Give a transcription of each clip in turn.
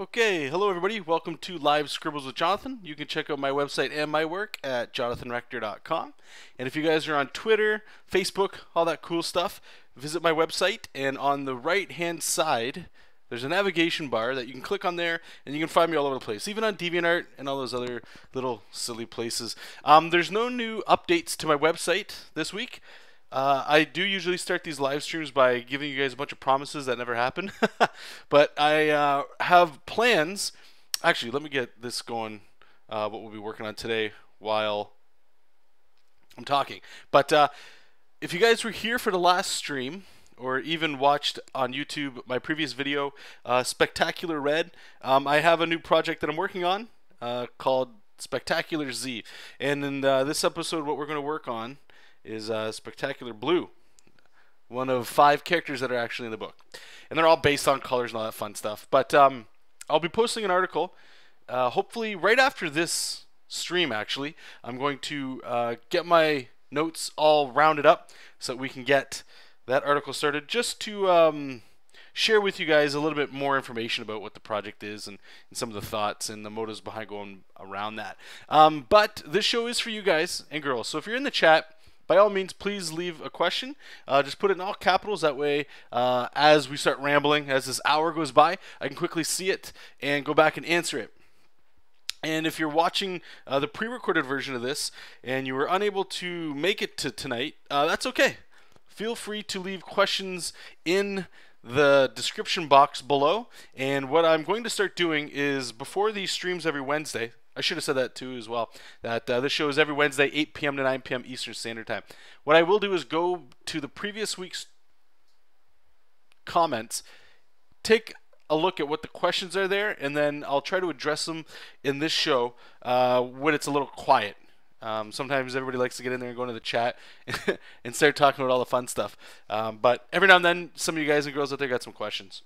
Okay, hello everybody. Welcome to Live Scribbles with Jonathan. You can check out my website and my work at jonathanrector.com. And if you guys are on Twitter, Facebook, all that cool stuff, visit my website and on the right-hand side, there's a navigation bar that you can click on there and you can find me all over the place, even on DeviantArt and all those other little silly places. Um, there's no new updates to my website this week. Uh, I do usually start these live streams by giving you guys a bunch of promises that never happen. but I uh, have plans. Actually, let me get this going, uh, what we'll be working on today while I'm talking. But uh, if you guys were here for the last stream, or even watched on YouTube my previous video, uh, Spectacular Red, um, I have a new project that I'm working on uh, called Spectacular Z. And in this episode, what we're going to work on is uh, Spectacular Blue, one of five characters that are actually in the book, and they're all based on colors and all that fun stuff. But um, I'll be posting an article, uh, hopefully right after this stream. Actually, I'm going to uh, get my notes all rounded up so that we can get that article started. Just to um, share with you guys a little bit more information about what the project is and, and some of the thoughts and the motives behind going around that. Um, but this show is for you guys and girls. So if you're in the chat by all means, please leave a question. Uh, just put it in all capitals. That way, uh, as we start rambling, as this hour goes by, I can quickly see it and go back and answer it. And if you're watching uh, the pre recorded version of this and you were unable to make it to tonight, uh, that's okay. Feel free to leave questions in the description box below. And what I'm going to start doing is before these streams every Wednesday, I should have said that too as well. That uh, this show is every Wednesday, 8 p.m. to 9 p.m. Eastern Standard Time. What I will do is go to the previous week's comments, take a look at what the questions are there, and then I'll try to address them in this show uh, when it's a little quiet. Um, sometimes everybody likes to get in there and go into the chat and start talking about all the fun stuff. Um, but every now and then, some of you guys and girls out there got some questions.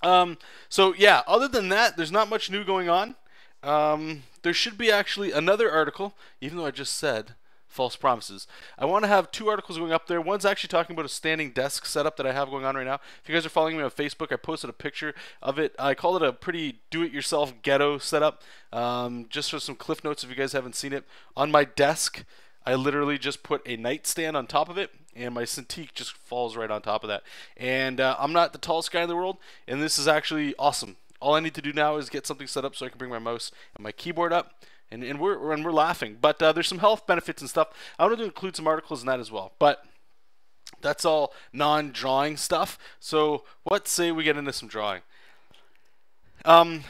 Um, so yeah, other than that, there's not much new going on. Um, there should be actually another article, even though I just said false promises. I want to have two articles going up there. One's actually talking about a standing desk setup that I have going on right now. If you guys are following me on Facebook, I posted a picture of it. I call it a pretty do-it-yourself ghetto setup. Um, just for some cliff notes, if you guys haven't seen it, on my desk, I literally just put a nightstand on top of it, and my Cintiq just falls right on top of that. And uh, I'm not the tallest guy in the world, and this is actually awesome. All I need to do now is get something set up so I can bring my mouse and my keyboard up, and, and we're and we're laughing. But uh, there's some health benefits and stuff. I wanted to include some articles in that as well. But that's all non-drawing stuff. So let's say we get into some drawing. Um,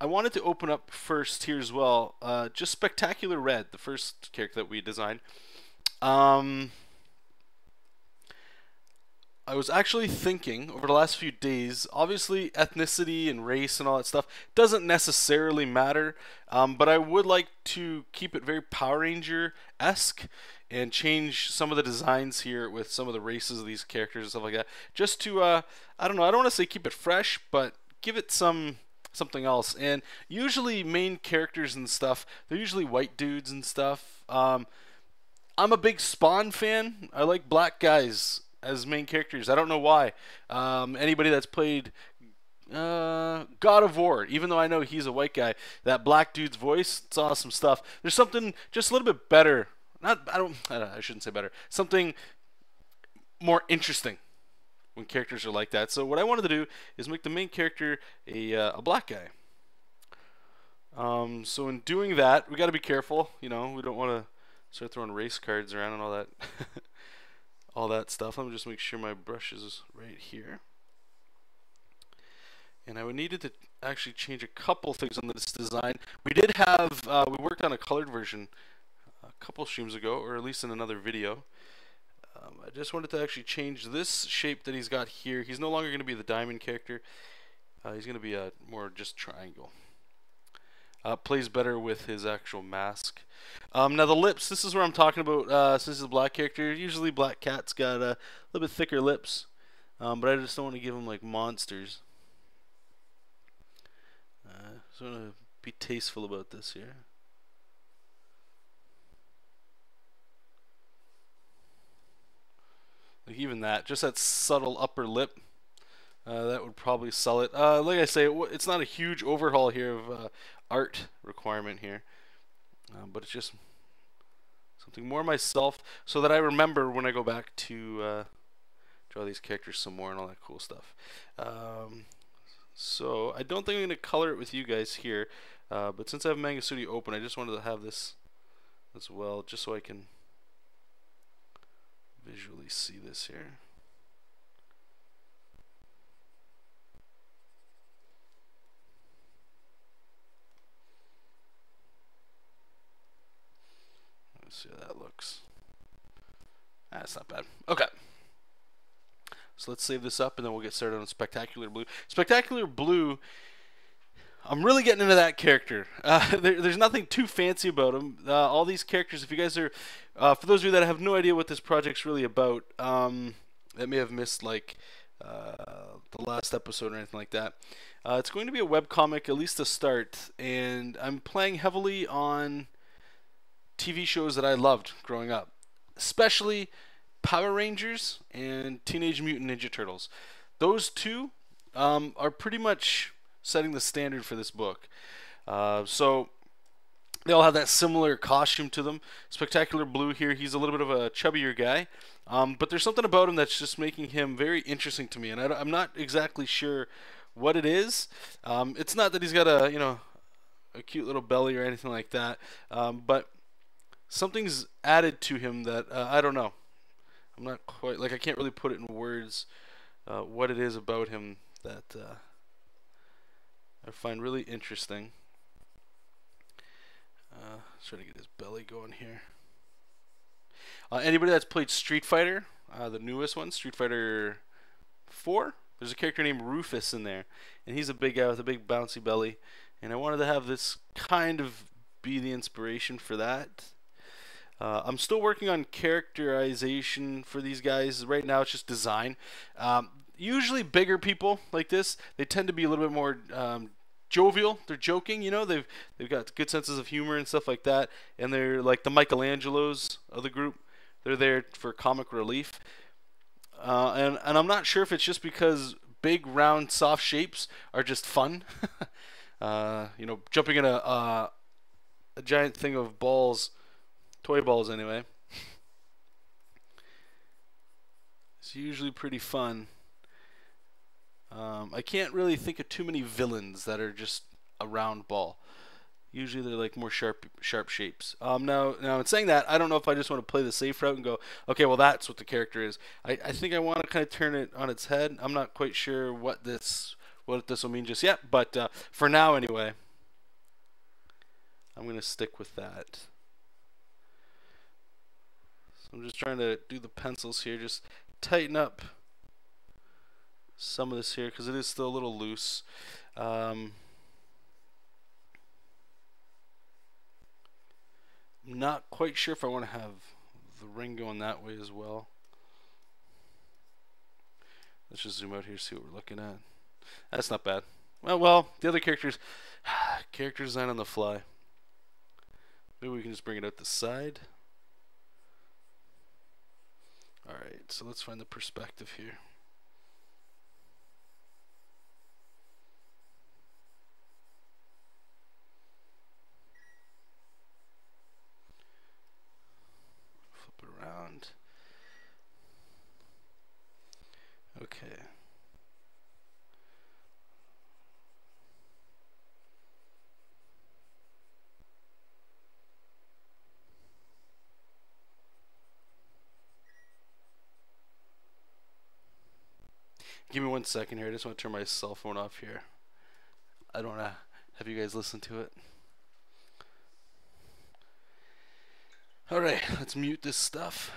I wanted to open up first here as well. Uh, just Spectacular Red, the first character that we designed. Um, I was actually thinking over the last few days, obviously ethnicity and race and all that stuff doesn't necessarily matter, um, but I would like to keep it very Power Ranger-esque and change some of the designs here with some of the races of these characters and stuff like that. Just to, uh, I don't know, I don't want to say keep it fresh, but give it some something else. And usually main characters and stuff, they're usually white dudes and stuff. Um, I'm a big Spawn fan. I like black guys as main characters. I don't know why. Um, anybody that's played uh, God of War, even though I know he's a white guy, that black dude's voice, it's awesome stuff. There's something just a little bit better. Not I don't I, don't, I shouldn't say better. Something more interesting when characters are like that. So what I wanted to do is make the main character a uh, a black guy. Um, so in doing that, we got to be careful. You know, we don't want to start throwing race cards around and all that. all that stuff. Let me just make sure my brush is right here. And I would needed to actually change a couple things on this design. We did have, uh, we worked on a colored version a couple streams ago, or at least in another video. Um, I just wanted to actually change this shape that he's got here. He's no longer going to be the diamond character. Uh, he's going to be a more just triangle. Uh, plays better with his actual mask. Um, now the lips, this is where I'm talking about, uh, since he's a black character, usually black cats got a little bit thicker lips, um, but I just don't want to give them like monsters. Uh, so I'm to be tasteful about this here. Like even that, just that subtle upper lip, Uh, that would probably sell it. Uh, like I say, it's not a huge overhaul here of uh, art requirement here, uh, but it's just something more myself so that I remember when I go back to uh, draw these characters some more and all that cool stuff. Um, so I don't think I'm going to color it with you guys here, uh, but since I have Manga Studio open, I just wanted to have this as well, just so I can visually see this here. Let's see how that looks. That's not bad. Okay. So let's save this up and then we'll get started on Spectacular Blue. Spectacular Blue, I'm really getting into that character. Uh, there, there's nothing too fancy about him. Uh, all these characters, if you guys are, uh, for those of you that have no idea what this project's really about, um, that may have missed like uh, the last episode or anything like that. Uh, it's going to be a web comic, at least to start, and I'm playing heavily on TV shows that I loved growing up, especially Power Rangers and Teenage Mutant Ninja Turtles. Those two um, are pretty much setting the standard for this book. Uh, so they all have that similar costume to them. Spectacular Blue here, he's a little bit of a chubbier guy. Um, but there's something about him that's just making him very interesting to me, and I, am not exactly sure what it is. Um, it's not that he's got a you know a cute little belly or anything like that, um, but something's added to him that uh, I don't know. I'm not quite like I can't really put it in words uh, what it is about him that uh, I find really interesting. Uh, try to get his belly going here. Uh, anybody that's played Street Fighter, uh, the newest one, Street Fighter 4, there's a character named Rufus in there, and he's a big guy with a big bouncy belly, and I wanted to have this kind of be the inspiration for that. Uh, I'm still working on characterization for these guys. Right now, it's just design. Um, usually, bigger people like this, they tend to be a little bit more um, jovial. They're joking, you know. They've they've got good senses of humor and stuff like that. And they're like the Michelangelos of the group. They're there for comic relief. Uh, and and I'm not sure if it's just because big, round, soft shapes are just fun. uh, you know, jumping in a, a a giant thing of balls Toy balls, anyway. it's usually pretty fun. Um, I can't really think of too many villains that are just a round ball. Usually they're like more sharp, sharp shapes. Um, now, now in saying that, I don't know if I just want to play the safe route and go, okay, well that's what the character is. I, I think I want to kind of turn it on its head. I'm not quite sure what this, what this will mean just yet, but uh, for now anyway, I'm gonna stick with that. I'm just trying to do the pencils here, just tighten up some of this here because it is still a little loose. Um, not quite sure if I want to have the ring going that way as well. Let's just zoom out here see what we're looking at. That's not bad. Well, well, the other characters, character design on the fly. Maybe we can just bring it out the side. Alright, so let's find the perspective here. Flip it around. Okay. Give me one second here. I just want to turn my cell phone off here. I don't want to have you guys listen to it. Alright, let's mute this stuff.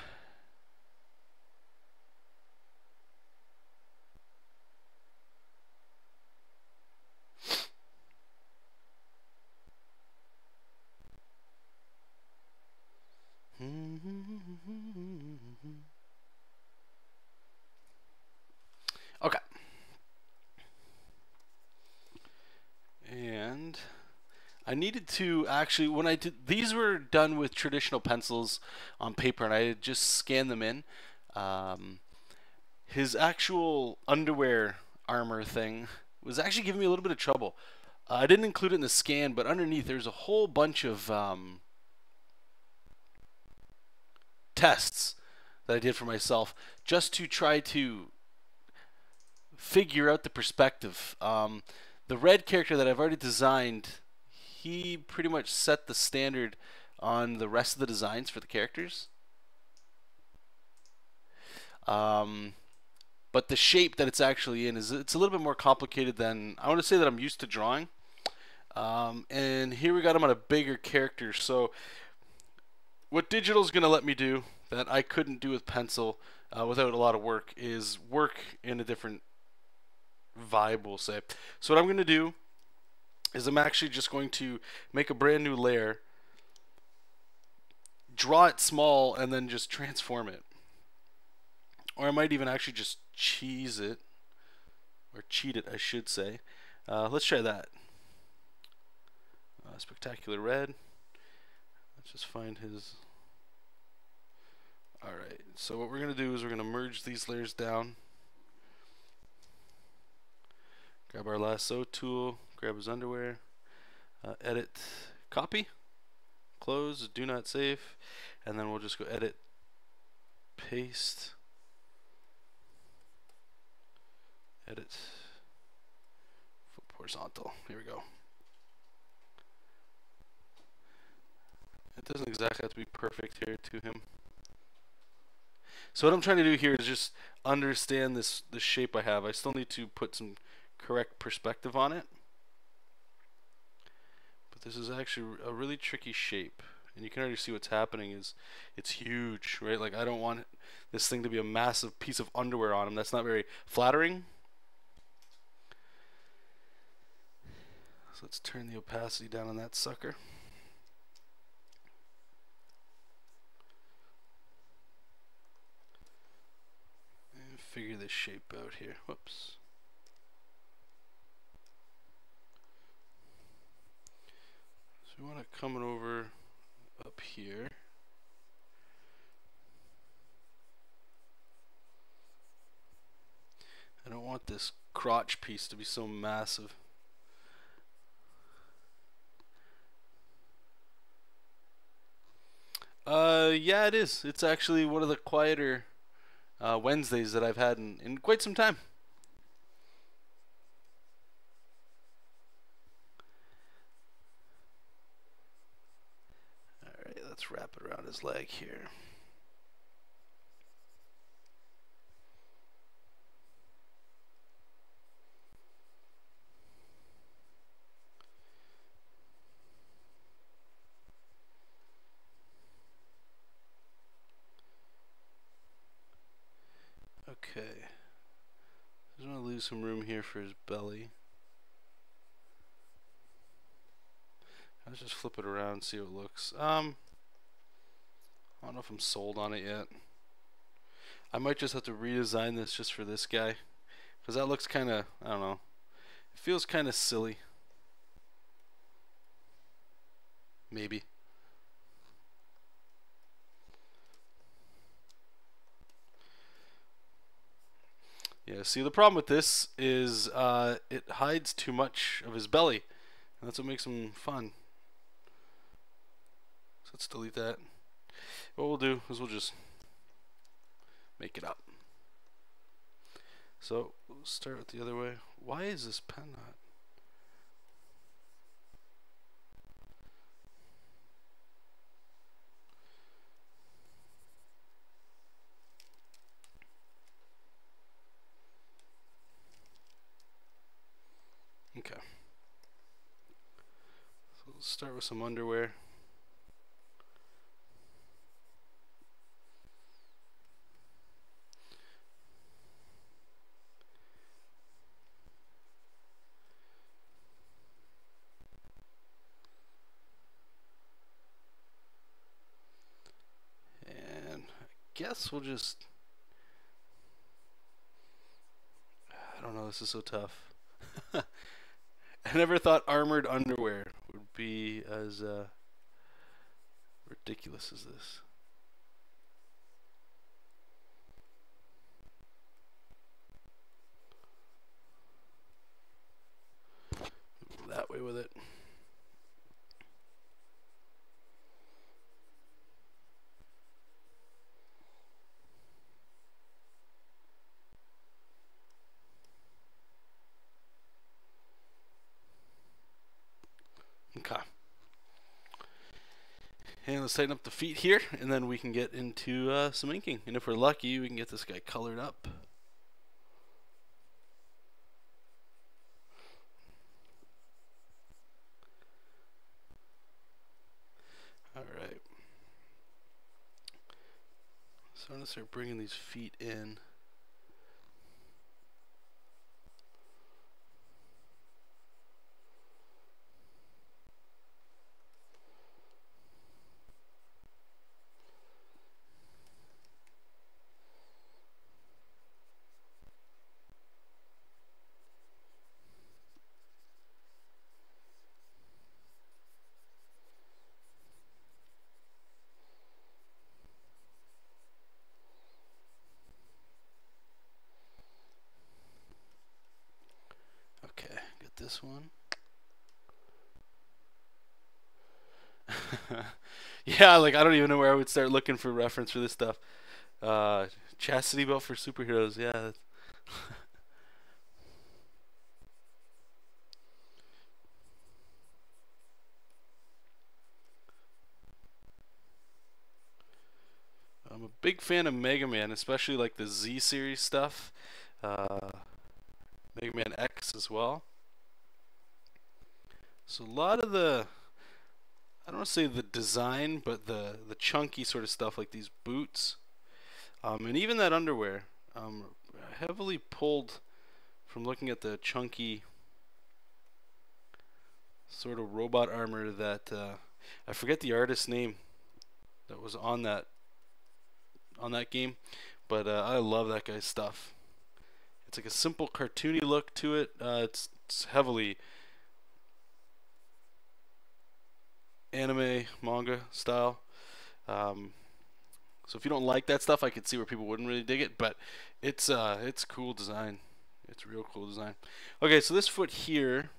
I needed to actually when I did these were done with traditional pencils on paper and I just scanned them in. Um, his actual underwear armor thing was actually giving me a little bit of trouble. Uh, I didn't include it in the scan, but underneath there's a whole bunch of um, tests that I did for myself just to try to figure out the perspective. Um, the red character that I've already designed, he pretty much set the standard on the rest of the designs for the characters. Um, but the shape that it's actually in is it's a little bit more complicated than I want to say that I'm used to drawing. Um, and here we got him on a bigger character. So what digital is going to let me do that I couldn't do with pencil uh, without a lot of work is work in a different vibe, we'll say. So what I'm going to do is I'm actually just going to make a brand new layer, draw it small, and then just transform it. Or I might even actually just cheese it, or cheat it, I should say. Uh, let's try that. Uh, spectacular red. Let's just find his Alright, so what we're going to do is we're going to merge these layers down. Grab our lasso tool, grab his underwear, uh, edit, copy, close, do not save, and then we'll just go edit, paste, edit, horizontal. Here we go. It doesn't exactly have to be perfect here to him. So what I'm trying to do here is just understand this, this shape I have. I still need to put some correct perspective on it. This is actually a really tricky shape. And you can already see what's happening is it's huge, right? Like I don't want this thing to be a massive piece of underwear on him. That's not very flattering. So let's turn the opacity down on that sucker. And figure this shape out here. Whoops. So we want to come over up here. I don't want this crotch piece to be so massive. Uh, yeah, it is. It's actually one of the quieter uh, Wednesdays that I've had in, in quite some time. Alright, let's wrap it around his leg here. Okay. I Just want to leave some room here for his belly. Let's just flip it around see how it looks. Um, I don't know if I'm sold on it yet. I might just have to redesign this just for this guy. Because that looks kind of, I don't know. It feels kind of silly. Maybe. Yeah, see the problem with this is uh, it hides too much of his belly. And that's what makes him fun. So let's delete that. What we'll do is we'll just make it up. So we'll start with the other way. Why is this pen not? Okay. So let's start with some underwear. guess we'll just... I don't know, this is so tough. I never thought armored underwear would be as uh, ridiculous as this. That way with it. And let's tighten up the feet here, and then we can get into uh, some inking. And if we're lucky, we can get this guy colored up. Alright. So I'm going to start bringing these feet in. This one. yeah, like I don't even know where I would start looking for reference for this stuff. Uh, chastity belt for superheroes, yeah. I'm a big fan of Mega Man, especially like the Z series stuff. Uh, Mega Man X as well. So a lot of the, I don't want to say the design, but the, the chunky sort of stuff like these boots, um, and even that underwear, um, heavily pulled from looking at the chunky sort of robot armor that, uh, I forget the artist's name that was on that, on that game, but uh, I love that guy's stuff. It's like a simple cartoony look to it. Uh, it's, it's heavily anime manga style. Um, so if you don't like that stuff, I could see where people wouldn't really dig it, but it's uh, it's cool design. It's real cool design. Okay, so this foot here.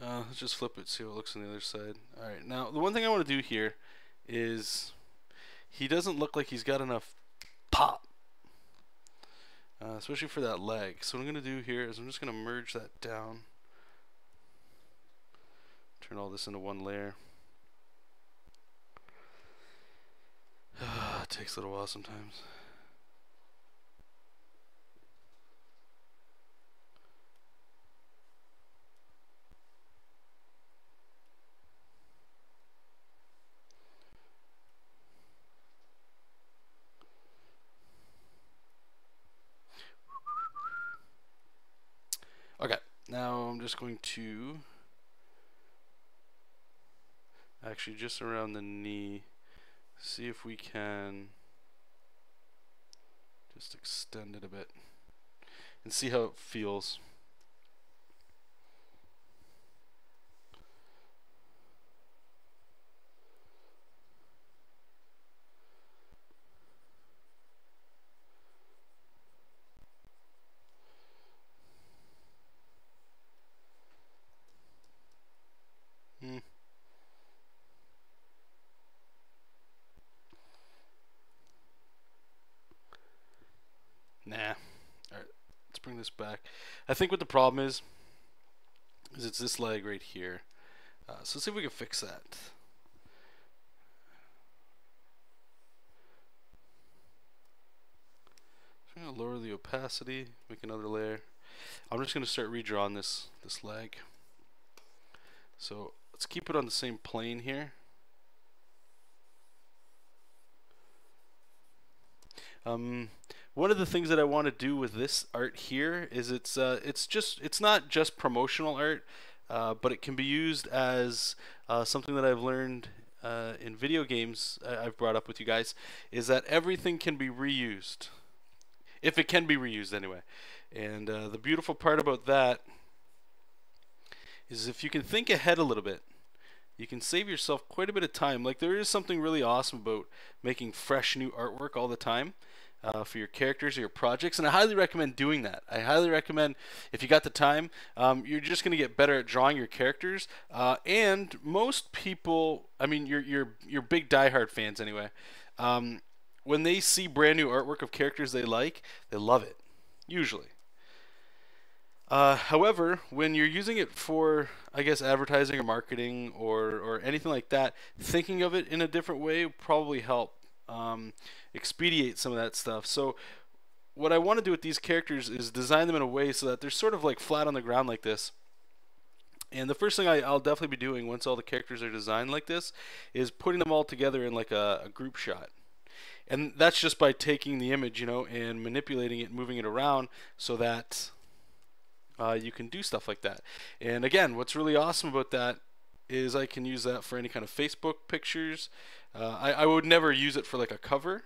Uh, let's just flip it, see what it looks on the other side. All right, now the one thing I want to do here is he doesn't look like he's got enough pop, uh, especially for that leg. So what I'm going to do here is I'm just going to merge that down. Turn all this into one layer. it takes a little while sometimes. Okay, now I'm just going to actually just around the knee. See if we can just extend it a bit and see how it feels this back. I think what the problem is, is it's this leg right here. Uh, so let's see if we can fix that. So I'm going to lower the opacity, make another layer. I'm just going to start redrawing this, this leg. So let's keep it on the same plane here. Um, one of the things that I want to do with this art here is it's uh, it's just it's not just promotional art, uh, but it can be used as uh, something that I've learned uh, in video games. Uh, I've brought up with you guys is that everything can be reused, if it can be reused anyway. And uh, the beautiful part about that is if you can think ahead a little bit, you can save yourself quite a bit of time. Like there is something really awesome about making fresh new artwork all the time. Uh, for your characters or your projects, and I highly recommend doing that. I highly recommend if you got the time, um, you're just going to get better at drawing your characters. Uh, and most people, I mean, you're you're you're big diehard fans anyway. Um, when they see brand new artwork of characters they like, they love it. Usually. Uh, however, when you're using it for, I guess, advertising or marketing or, or anything like that, thinking of it in a different way probably help um, expedite some of that stuff. So what I want to do with these characters is design them in a way so that they're sort of like flat on the ground like this. And the first thing I, will definitely be doing once all the characters are designed like this is putting them all together in like a, a group shot. And that's just by taking the image, you know, and manipulating it, moving it around so that uh, you can do stuff like that. And again, what's really awesome about that is I can use that for any kind of Facebook pictures. Uh, I, I would never use it for like a cover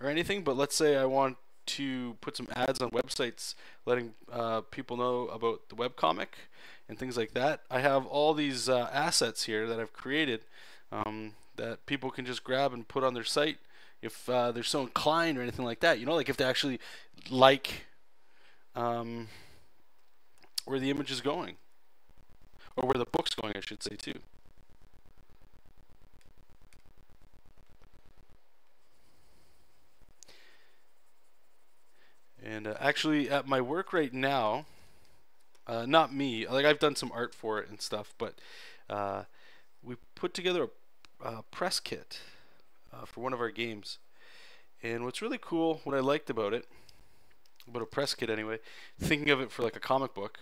or anything, but let's say I want to put some ads on websites letting uh, people know about the webcomic and things like that. I have all these uh, assets here that I've created um, that people can just grab and put on their site if uh, they're so inclined or anything like that. You know, like if they actually like um, where the image is going or where the book's going, I should say, too. And uh, actually, at my work right now, uh, not me, like I've done some art for it and stuff, but uh, we put together a, press kit uh, for one of our games. And what's really cool, what I liked about it, about a press kit anyway, thinking of it for like a comic book,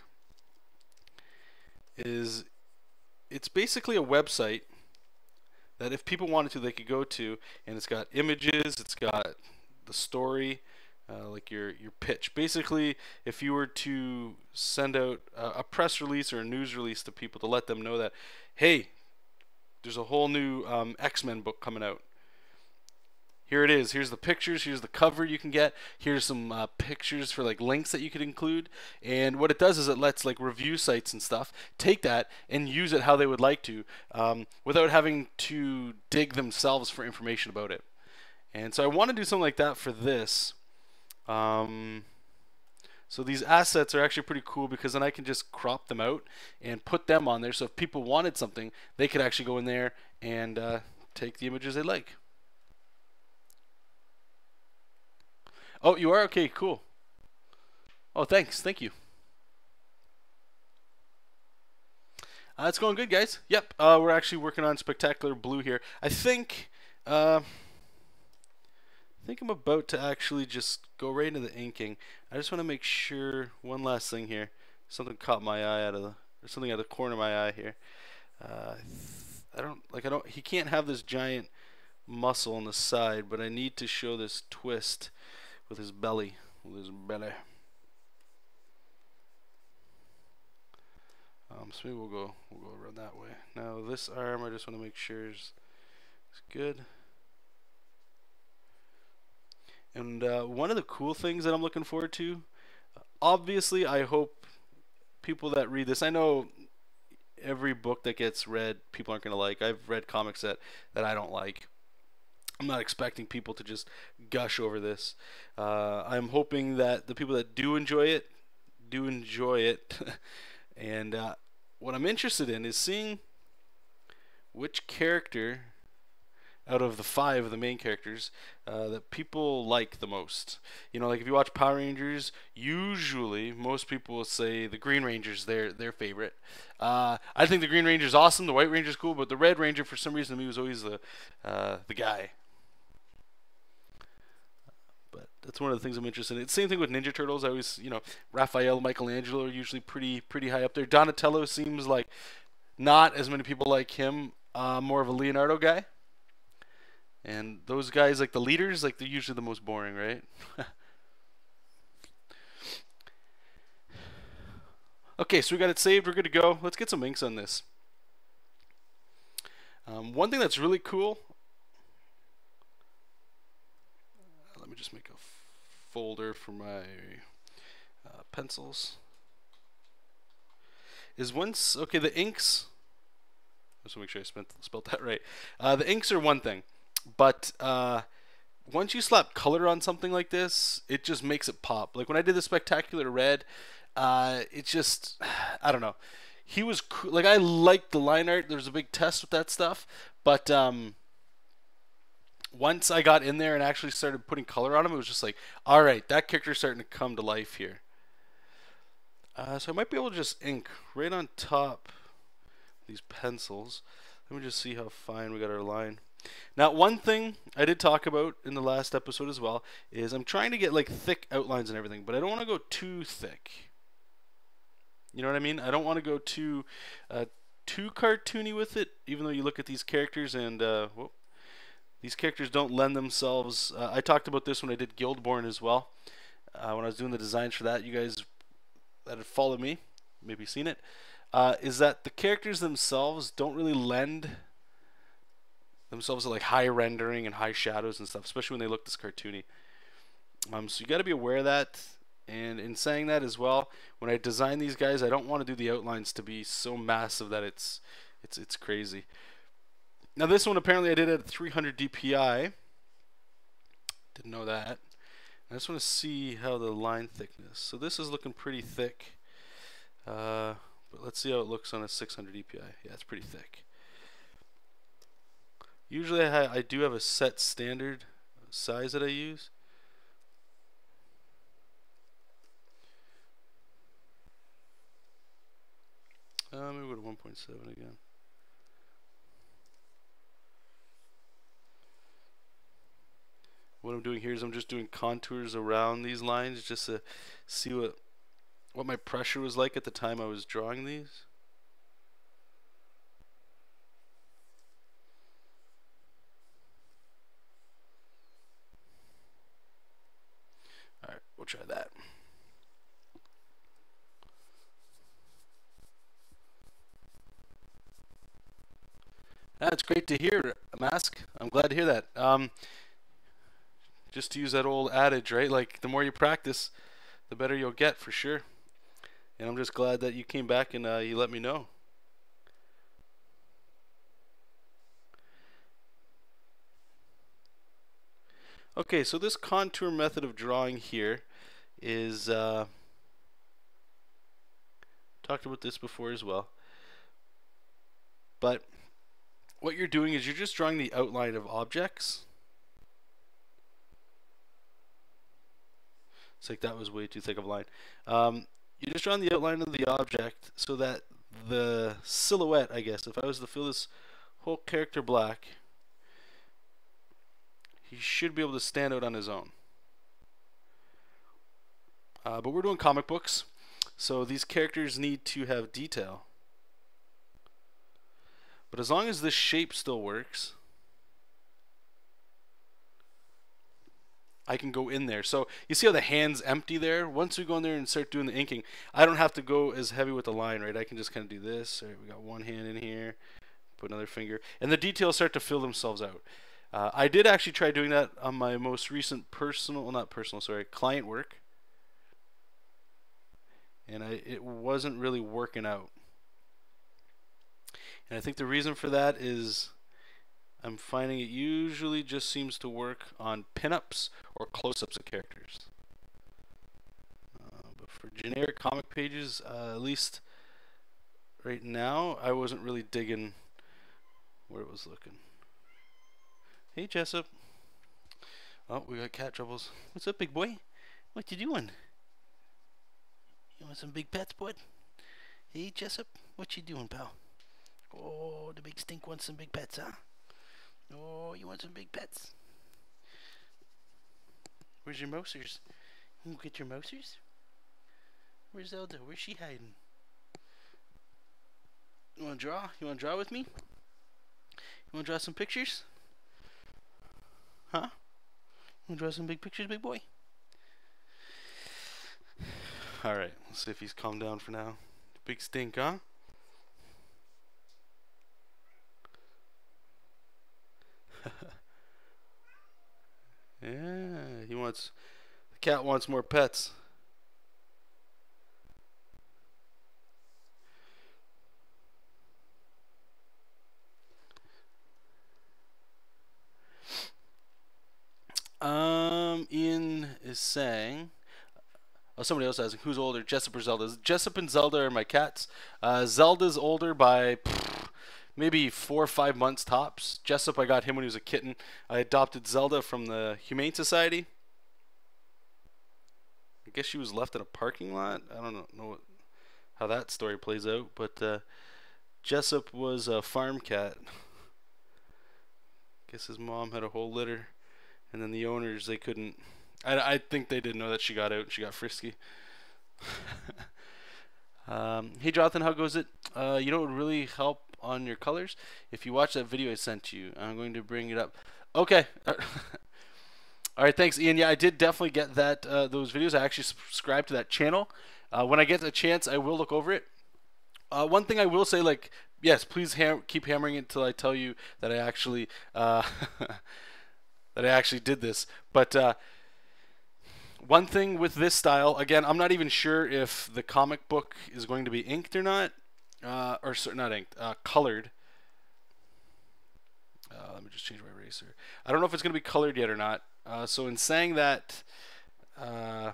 is it's basically a website that if people wanted to, they could go to, and it's got images, it's got the story, uh, like your your pitch. Basically, if you were to send out a, a, press release or a news release to people to let them know that, hey, there's a whole new um, X-Men book coming out. Here it is. Here's the pictures. Here's the cover you can get. Here's some uh, pictures for like links that you could include. And what it does is it lets like review sites and stuff take that and use it how they would like to, um, without having to dig themselves for information about it. And so I want to do something like that for this. Um, so these assets are actually pretty cool because then I can just crop them out and put them on there. So if people wanted something, they could actually go in there and uh, take the images they like. Oh, you are? Okay, cool. Oh, thanks. Thank you. Uh, it's going good, guys. Yep, uh, we're actually working on Spectacular Blue here. I think... Uh, think I'm about to actually just go right into the inking. I just want to make sure one last thing here. Something caught my eye out of the or something out of the corner of my eye here. Uh, I don't like I don't he can't have this giant muscle on the side, but I need to show this twist with his belly, with his belly. Um, so maybe we'll go we'll go around that way. Now this arm, I just want to make sure is, is good. And uh, one of the cool things that I'm looking forward to, obviously, I hope people that read this, I know every book that gets read, people aren't going to like. I've read comics that, that I don't like. I'm not expecting people to just gush over this. Uh, I'm hoping that the people that do enjoy it, do enjoy it. and uh, what I'm interested in is seeing which character out of the five of the main characters uh, that people like the most. You know, like if you watch Power Rangers, usually most people will say the Green Ranger's their their favorite. Uh, I think the Green Ranger's awesome, the White Ranger's cool, but the Red Ranger for some reason to me was always the uh, the guy. But that's one of the things I'm interested in. Same thing with Ninja Turtles. I always, you know, Raphael, Michelangelo are usually pretty pretty high up there. Donatello seems like not as many people like him. Uh, more of a Leonardo guy. And those guys, like the leaders, like they're usually the most boring, right? okay, so we got it saved. We're good to go. Let's get some inks on this. Um, one thing that's really cool. Uh, let me just make a folder for my uh, pencils. Is once okay the inks. Just to make sure I spent, spelled that right. Uh, the inks are one thing. But uh, once you slap color on something like this, it just makes it pop. Like when I did the spectacular red, uh, it just I don't know. He was like I liked the line art. There's a big test with that stuff, but um, once I got in there and actually started putting color on him, it was just like, all right, that character's starting to come to life here. Uh, so I might be able to just ink right on top these pencils. Let me just see how fine we got our line. Now, one thing I did talk about in the last episode as well is I'm trying to get like thick outlines and everything, but I don't want to go too thick. You know what I mean? I don't want to go too uh, too cartoony with it, even though you look at these characters and uh, whoop, these characters don't lend themselves. Uh, I talked about this when I did Guildborn as well. Uh, when I was doing the designs for that, you guys that had followed me, maybe seen it, uh, is that the characters themselves don't really lend themselves to like high rendering and high shadows and stuff, especially when they look this cartoony. Um, so you got to be aware of that. And in saying that as well, when I design these guys, I don't want to do the outlines to be so massive that it's it's it's crazy. Now this one apparently I did at 300 DPI. Didn't know that. I just want to see how the line thickness. So this is looking pretty thick. Uh, but let's see how it looks on a 600 DPI. Yeah, it's pretty thick. Usually I, I do have a set standard size that I use. Uh, maybe go to 1.7 again. What I'm doing here is I'm just doing contours around these lines just to see what what my pressure was like at the time I was drawing these. Alright, we'll try that. That's great to hear, Mask. I'm glad to hear that. Um, just to use that old adage, right? Like, the more you practice, the better you'll get for sure. And I'm just glad that you came back and uh, you let me know. Okay, so this contour method of drawing here is, uh, talked about this before as well. But what you're doing is you're just drawing the outline of objects. It's like that was way too thick of a line. Um, you're just drawing the outline of the object so that the silhouette, I guess, if I was to fill this whole character black, he should be able to stand out on his own. Uh, but we're doing comic books, so these characters need to have detail. But as long as this shape still works, I can go in there. So you see how the hand's empty there? Once we go in there and start doing the inking, I don't have to go as heavy with the line, right? I can just kind of do this. All right, we got one hand in here, put another finger, and the details start to fill themselves out. Uh, I did actually try doing that on my most recent personal, well, not personal, sorry, client work. And I, it wasn't really working out. And I think the reason for that is I'm finding it usually just seems to work on pinups or close-ups of characters. Uh, but for generic comic pages, uh, at least right now, I wasn't really digging where it was looking. Hey, Jessup. Oh, we got cat troubles. What's up, big boy? What you doing? You want some big pets, bud? Hey, Jessup. What you doing, pal? Oh, the big stink wants some big pets, huh? Oh, you want some big pets? Where's your mousers? You get your mousers? Where's Zelda? Where's she hiding? You wanna draw? You wanna draw with me? You wanna draw some pictures? Huh? You wanna draw some big pictures, big boy? Alright, let's see if he's calmed down for now. Big stink, huh? yeah, he wants. The cat wants more pets. Um, Ian is saying. Oh, somebody else asking who's older, Jessup or Zelda? Jessup and Zelda are my cats. Uh, Zelda's older by pff, maybe four or five months tops. Jessup, I got him when he was a kitten. I adopted Zelda from the Humane Society. I guess she was left in a parking lot. I don't know, know how that story plays out, but uh, Jessup was a farm cat. Guess his mom had a whole litter, and then the owners they couldn't I, I think they didn't know that she got out and she got frisky. um, hey Jonathan, how goes it? Uh, you know what would really help on your colors? If you watch that video I sent you, I'm going to bring it up. Okay. All right, thanks, Ian. Yeah, I did definitely get that uh, those videos. I actually subscribed to that channel. Uh, when I get a chance, I will look over it. Uh, one thing I will say, like, yes, please ham keep hammering it until I tell you that I actually uh, that I actually did this. But uh, one thing with this style, again, I'm not even sure if the comic book is going to be inked or not, uh, or not inked, uh, colored. Uh, let me just change my eraser. I don't know if it's going to be colored yet or not. Uh, so in saying that, uh,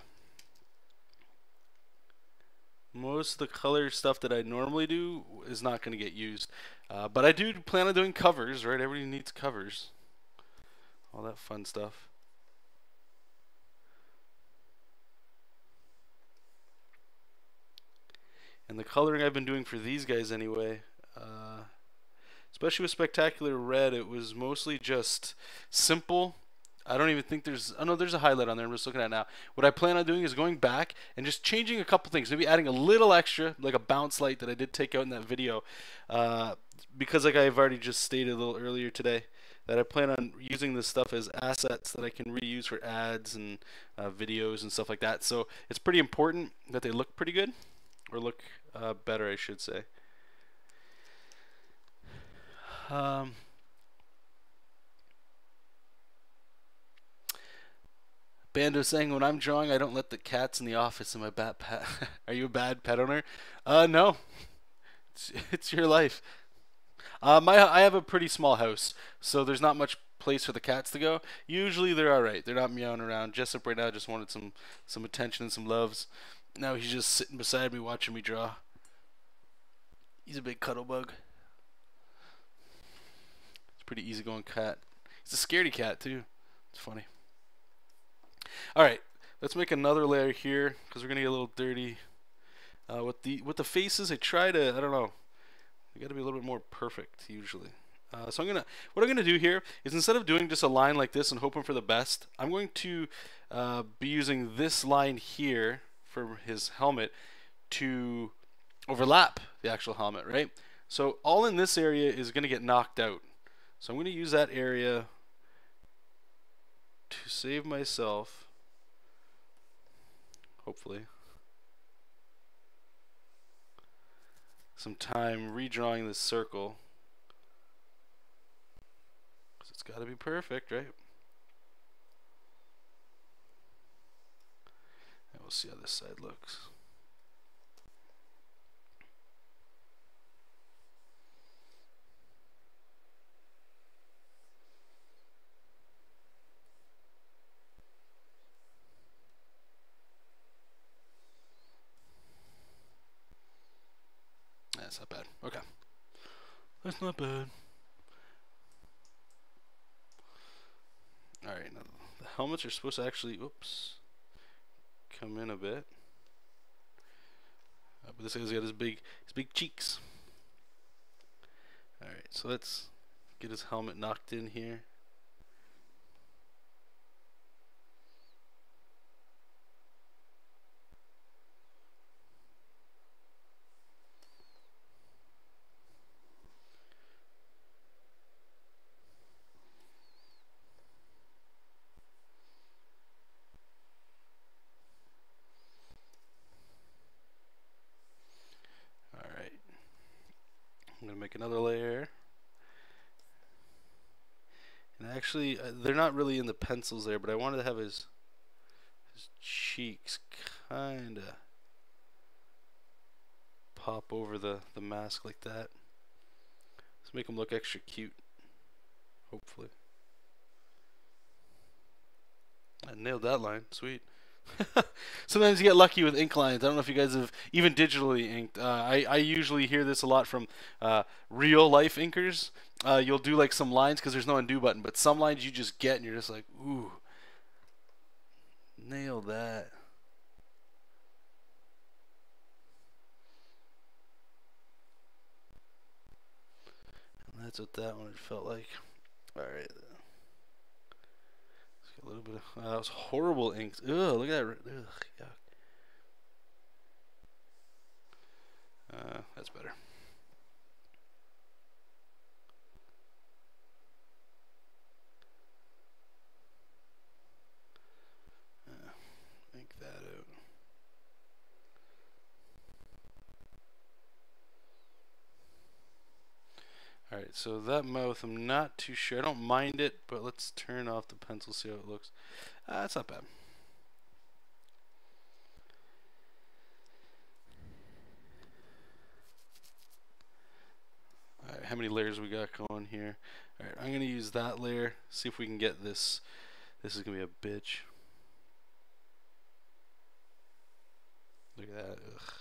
most of the color stuff that I normally do is not going to get used. Uh, but I do plan on doing covers, right? Everybody needs covers. All that fun stuff. And the coloring I've been doing for these guys anyway, uh, especially with Spectacular Red, it was mostly just simple. I don't even think there's, oh no, there's a highlight on there I'm just looking at it now. What I plan on doing is going back and just changing a couple things, maybe adding a little extra, like a bounce light that I did take out in that video, uh, because like I've already just stated a little earlier today, that I plan on using this stuff as assets that I can reuse for ads and uh, videos and stuff like that. So it's pretty important that they look pretty good or look uh, better, I should say. Um, Bando saying, when I'm drawing, I don't let the cats in the office in my bad pet. Are you a bad pet owner? Uh, no. It's, it's your life. Uh, my, I have a pretty small house, so there's not much place for the cats to go. Usually they're alright. They're not meowing around. Jessup right now just wanted some, some attention and some loves. Now he's just sitting beside me watching me draw. He's a big cuddle bug. It's a pretty easygoing cat. He's a scaredy cat too. It's funny. Alright, let's make another layer here because we're gonna get a little dirty. Uh, with the with the faces, I try to I don't know. We got to be a little bit more perfect usually. Uh, so I'm gonna what I'm gonna do here is instead of doing just a line like this and hoping for the best, I'm going to uh, be using this line here for his helmet to overlap the actual helmet, right? So all in this area is going to get knocked out. So I'm going to use that area to save myself, hopefully, some time redrawing this circle. Because it's got to be perfect, right? We'll see how this side looks. That's not bad. Okay. That's not bad. Alright, now the helmets are supposed to actually, oops come in a bit. Uh, but this guy's got his big, his big cheeks. Alright, so let's get his helmet knocked in here. another layer. And actually, uh, they're not really in the pencils there, but I wanted to have his his cheeks kind of pop over the, the mask like that. Let's make him look extra cute, hopefully. I nailed that line. Sweet. Sometimes you get lucky with ink lines. I don't know if you guys have even digitally inked. Uh, I, I usually hear this a lot from uh, real life inkers. Uh, you'll do like some lines because there's no undo button, but some lines you just get and you're just like, ooh, nail that. And that's what that one felt like. All right a little bit of that was horrible ink. Ugh, look at that. Ugh, yuck. Uh, that's better. Uh, ink that out. Alright, so that mouth, I'm not too sure. I don't mind it, but let's turn off the pencil, see how it looks. Uh, that's not bad. Alright, how many layers we got going here? Alright, I'm going to use that layer, see if we can get this. This is going to be a bitch. Look at that. Ugh.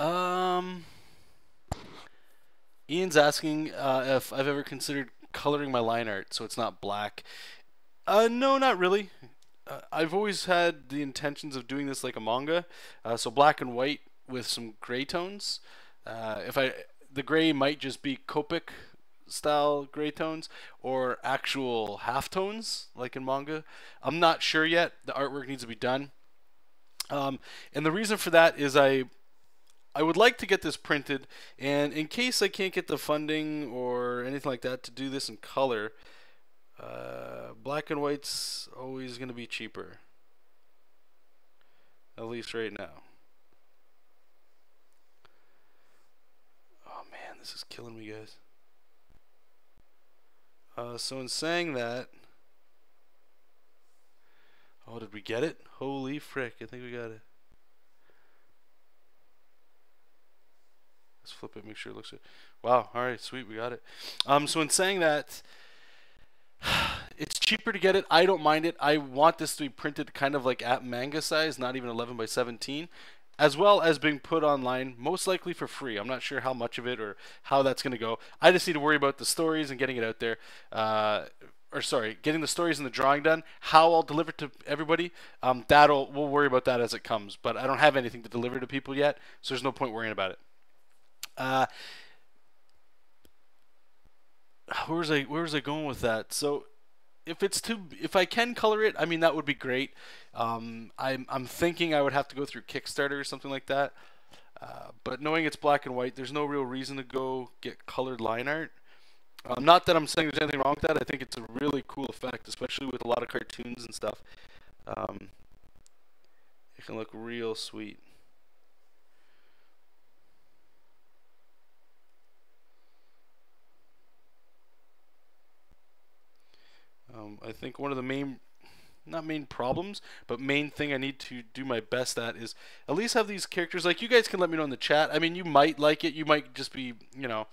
Um, Ian's asking uh, if I've ever considered coloring my line art so it's not black. Uh, no, not really. Uh, I've always had the intentions of doing this like a manga, uh, so black and white with some gray tones. Uh, if I, the gray might just be Copic style gray tones or actual half tones like in manga. I'm not sure yet. The artwork needs to be done. Um, and the reason for that is I I would like to get this printed, and in case I can't get the funding or anything like that to do this in color, uh, black and white's always going to be cheaper. At least right now. Oh man, this is killing me, guys. Uh, so in saying that, oh, did we get it? Holy frick, I think we got it. Let's flip it, make sure it looks good. Wow, all right, sweet, we got it. Um, so in saying that, it's cheaper to get it. I don't mind it. I want this to be printed kind of like at manga size, not even 11 by 17, as well as being put online, most likely for free. I'm not sure how much of it or how that's going to go. I just need to worry about the stories and getting it out there. Uh, or sorry, getting the stories and the drawing done. How I'll deliver it to everybody, um, that'll we'll worry about that as it comes. But I don't have anything to deliver to people yet, so there's no point worrying about it. Uh, where was I? Where was I going with that? So, if it's too, if I can color it, I mean that would be great. Um, I'm I'm thinking I would have to go through Kickstarter or something like that. Uh, but knowing it's black and white, there's no real reason to go get colored line art. Um, not that I'm saying there's anything wrong with that. I think it's a really cool effect, especially with a lot of cartoons and stuff. Um, it can look real sweet. Um, I think one of the main, not main problems, but main thing I need to do my best at is at least have these characters. Like you guys can let me know in the chat. I mean, you might like it. You might just be, you know,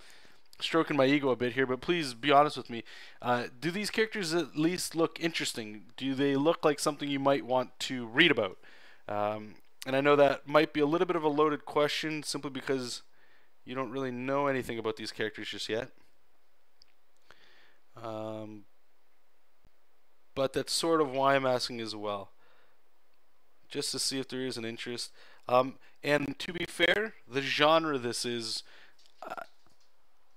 stroking my ego a bit here, but please be honest with me. Uh, do these characters at least look interesting? Do they look like something you might want to read about? Um, and I know that might be a little bit of a loaded question simply because you don't really know anything about these characters just yet. Um, but that's sort of why I'm asking as well. Just to see if there is an interest. Um, and to be fair, the genre this is, uh,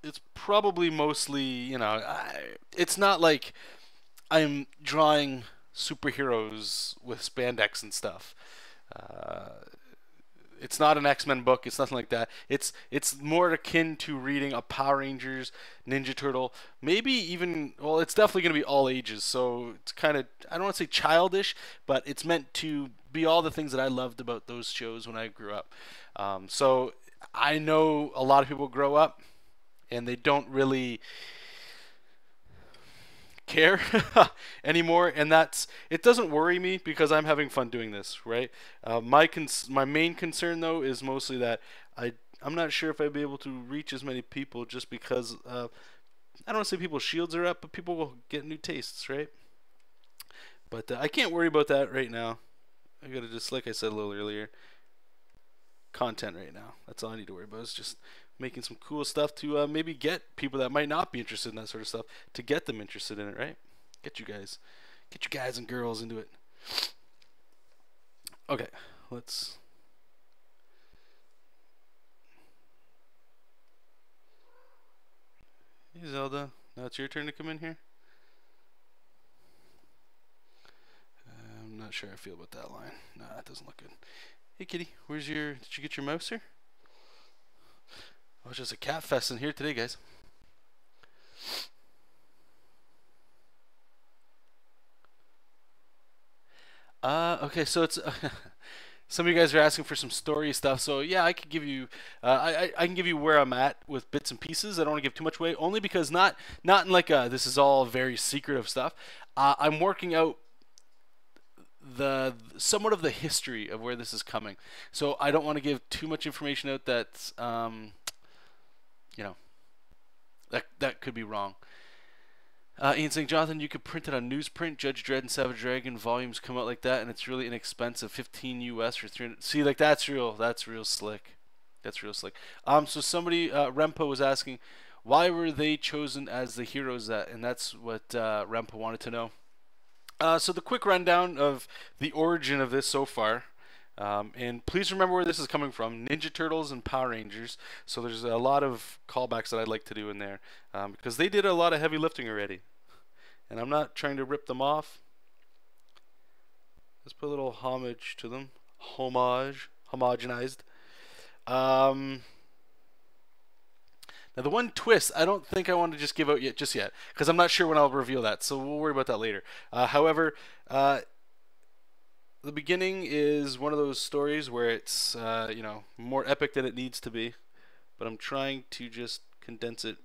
it's probably mostly you know I, it's not like I'm drawing superheroes with spandex and stuff. Uh, it's not an X-Men book. It's nothing like that. It's it's more akin to reading a Power Rangers, Ninja Turtle, maybe even well, it's definitely going to be all ages. So it's kind of I don't want to say childish, but it's meant to be all the things that I loved about those shows when I grew up. Um, so I know a lot of people grow up and they don't really care anymore and that's it doesn't worry me because i'm having fun doing this right? Uh, my cons- my main concern though is mostly that i i'm not sure if i'd be able to reach as many people just because uh, i don't say people's shields are up but people will get new tastes right? But uh, i can't worry about that right now. I gotta just like i said a little earlier content right now. That's all i need to worry about. Is just making some cool stuff to uh, maybe get people that might not be interested in that sort of stuff to get them interested in it, right? Get you guys, get you guys and girls into it. Okay, let's. Hey Zelda, now it's your turn to come in here. I'm not sure I feel about that line. Nah, that doesn't look good. Hey kitty, where's your? Did you get your mouse here? It's just a cat fest in here today, guys. Uh, okay, so it's some of you guys are asking for some story stuff. So yeah, I could give you, uh, I, I can give you where I'm at with bits and pieces. I don't want to give too much away, only because not not in like a, this is all very secretive stuff. Uh, I'm working out the somewhat of the history of where this is coming. So I don't want to give too much information out that um, you know, that that could be wrong. Uh, Ian saying, Jonathan, you could print it on newsprint. Judge Dredd and Savage Dragon volumes come out like that, and it's really inexpensive, 15 US for 300. See, like that's real. That's real slick. That's real slick. Um, so somebody, uh, Rempo was asking, why were they chosen as the heroes that? And that's what uh, Rempo wanted to know. Uh, so the quick rundown of the origin of this so far. Um, and please remember where this is coming from Ninja Turtles and Power Rangers. So there's a lot of callbacks that I'd like to do in there um, because they did a lot of heavy lifting already. And I'm not trying to rip them off. Let's put a little homage to them. Homage. Homogenized. Um, now the one twist I don't think I want to just give out yet just yet because I'm not sure when I'll reveal that. So we'll worry about that later. Uh, however, uh, the beginning is one of those stories where it's uh, you know more epic than it needs to be, but I'm trying to just condense it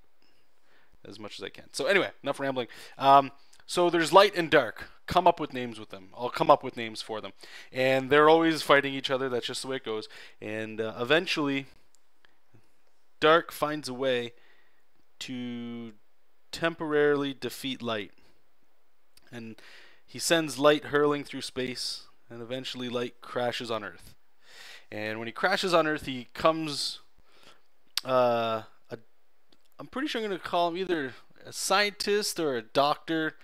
as much as I can. So anyway, enough rambling. Um, so there's light and dark. Come up with names with them. I'll come up with names for them, and they're always fighting each other. That's just the way it goes. And uh, eventually, dark finds a way to temporarily defeat light, and he sends light hurling through space and eventually light crashes on Earth. And when he crashes on Earth, he comes. Uh, a, I'm pretty sure I'm going to call him either a scientist or a doctor,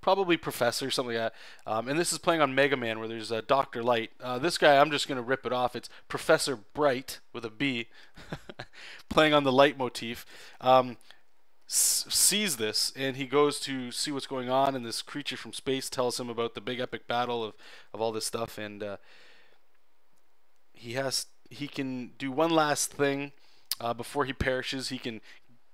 probably professor, something like that. Um, and this is playing on Mega Man, where there's a Doctor Light. Uh, this guy, I'm just going to rip it off. It's Professor Bright with a B, playing on the light motif. Um, sees this and he goes to see what's going on and this creature from space tells him about the big epic battle of, of all this stuff and uh, he has he can do one last thing uh, before he perishes. He can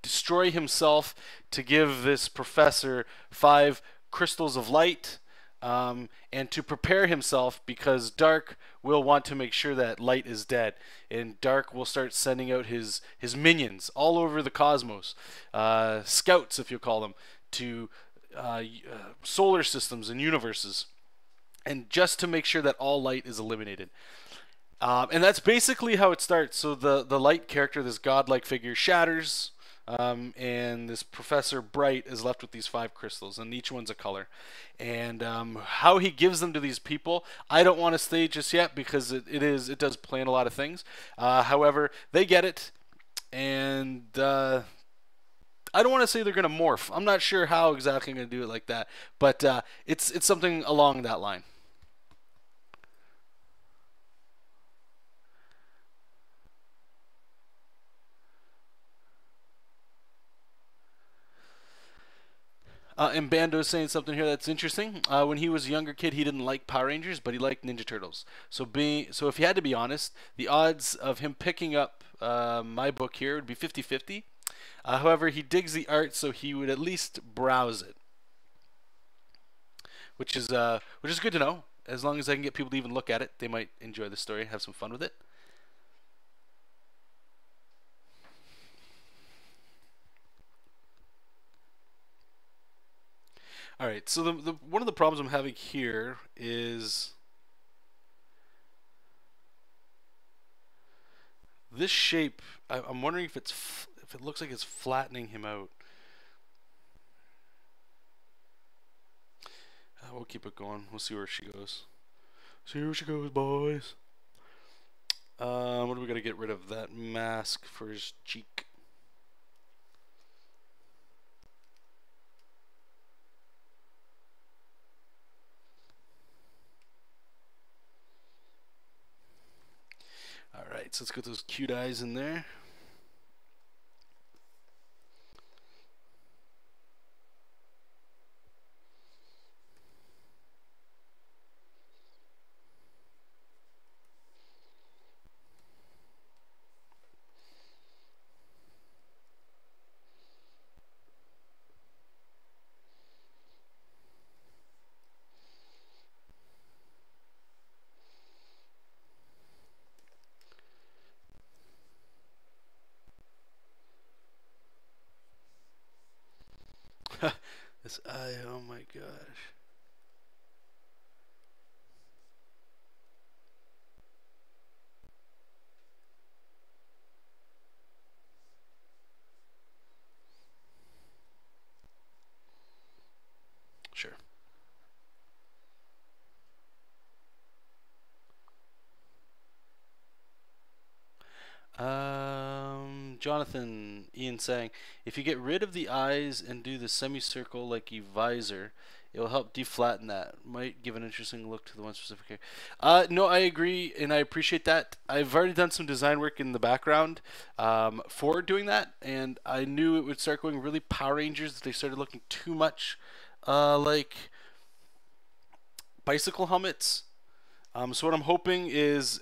destroy himself to give this professor five crystals of light um, and to prepare himself because Dark will want to make sure that Light is dead, and Dark will start sending out his his minions all over the cosmos, uh, scouts if you call them, to uh, uh, solar systems and universes, and just to make sure that all light is eliminated. Um, and that's basically how it starts. So the the light character, this godlike figure, shatters um, and this Professor Bright is left with these five crystals, and each one's a color. And um, how he gives them to these people, I don't want to say just yet because it, it is it does plan a lot of things. Uh, however, they get it, and uh, I don't want to say they're going to morph. I'm not sure how exactly I'm going to do it like that, but uh, it's it's something along that line. Uh, and Bando is saying something here that's interesting. Uh, when he was a younger kid, he didn't like Power Rangers, but he liked Ninja Turtles. So being so, if he had to be honest, the odds of him picking up uh, my book here would be 50-50. Uh, however, he digs the art, so he would at least browse it, which is uh, which is good to know. As long as I can get people to even look at it, they might enjoy the story, have some fun with it. All right, so the, the one of the problems I'm having here is this shape. I, am wondering if it's if it looks like it's flattening him out. Uh, we'll keep it going. We'll see where she goes. See where she goes, boys. Um, what do we got to get rid of? That mask for his cheek. So let's get those cute eyes in there. this eye, oh my gosh. Sure. Um, Ian saying, if you get rid of the eyes and do the semicircle like a visor, it will help deflatten that. Might give an interesting look to the one specific here. Uh, no, I agree, and I appreciate that. I've already done some design work in the background um, for doing that, and I knew it would start going really Power Rangers. They started looking too much uh, like bicycle helmets. Um, so what I'm hoping is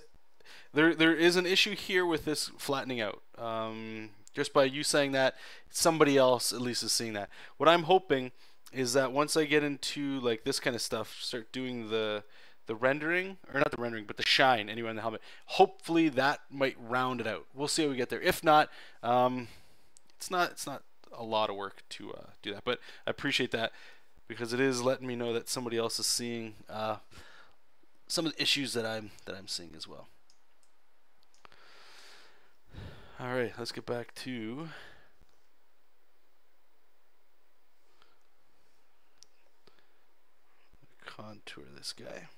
there there is an issue here with this flattening out. Um, just by you saying that, somebody else at least is seeing that. What I'm hoping is that once I get into like this kind of stuff, start doing the the rendering or not the rendering, but the shine anyway on the helmet. Hopefully that might round it out. We'll see how we get there. If not, um, it's not it's not a lot of work to uh, do that, but I appreciate that because it is letting me know that somebody else is seeing uh, some of the issues that I'm that I'm seeing as well. All right, let's get back to contour this guy.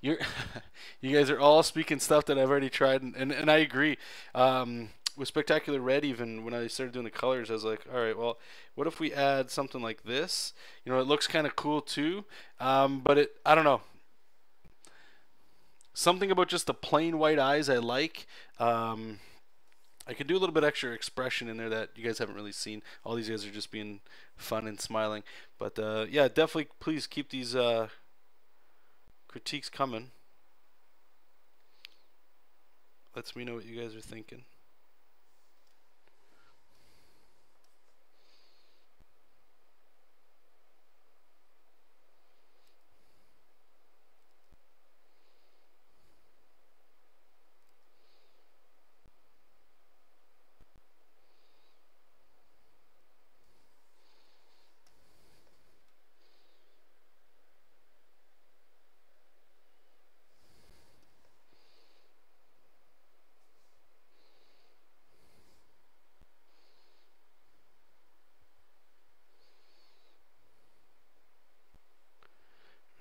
You're, you guys are all speaking stuff that I've already tried, and, and, and I agree. Um, with Spectacular Red, even when I started doing the colors, I was like, all right, well, what if we add something like this? You know, it looks kind of cool too, um, but it, I don't know. Something about just the plain white eyes I like. Um, I could do a little bit extra expression in there that you guys haven't really seen. All these guys are just being fun and smiling. But uh, yeah, definitely please keep these uh, critiques coming. Lets me know what you guys are thinking.